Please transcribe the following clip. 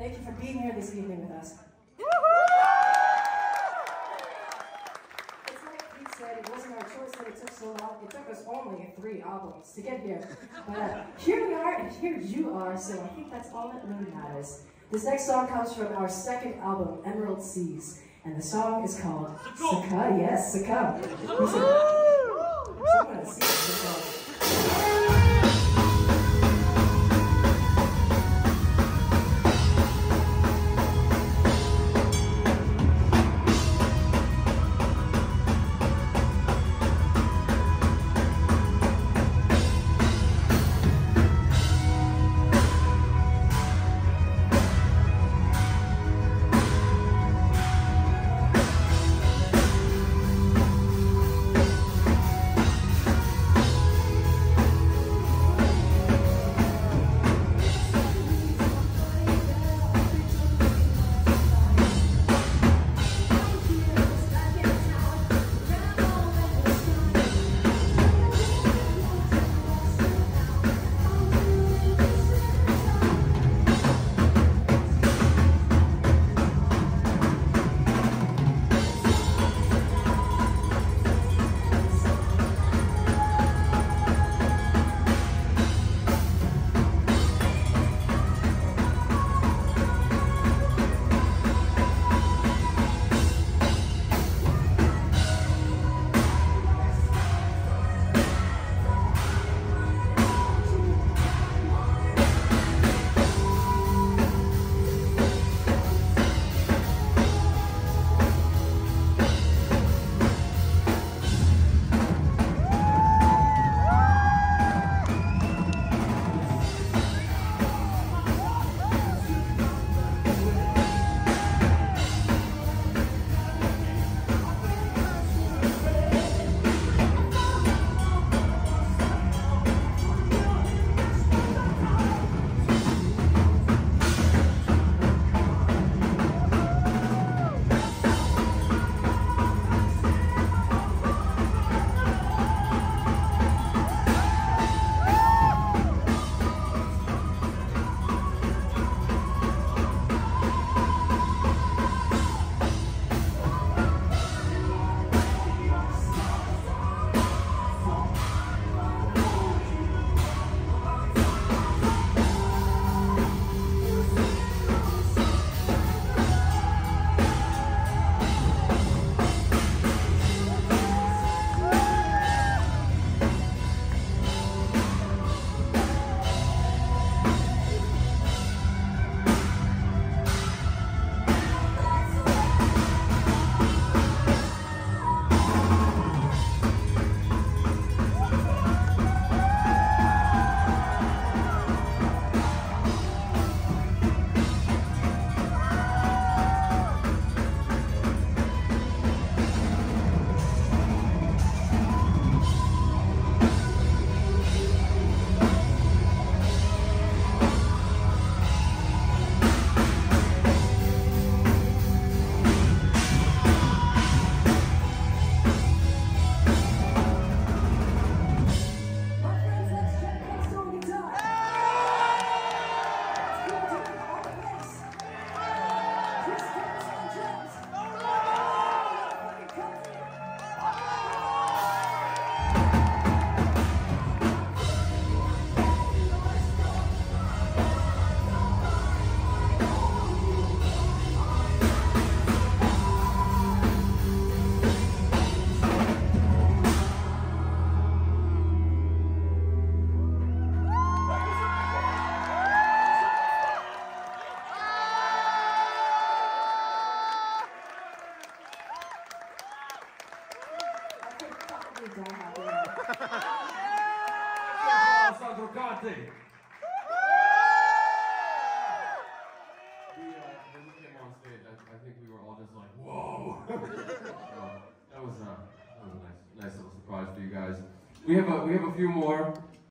Thank you for being here this evening with us. It's like Pete said, it wasn't our choice that it took so long. It took us only three albums to get here. But uh, here we are, and here you are, so I think that's all that really matters. This next song comes from our second album, Emerald Seas, and the song is called Succumb. Yes, Succumb. Conti. We, uh, when we came on stage, I, I think we were all just like, whoa. That was, uh, that was a nice, nice little surprise for you guys. We have a, we have a few more.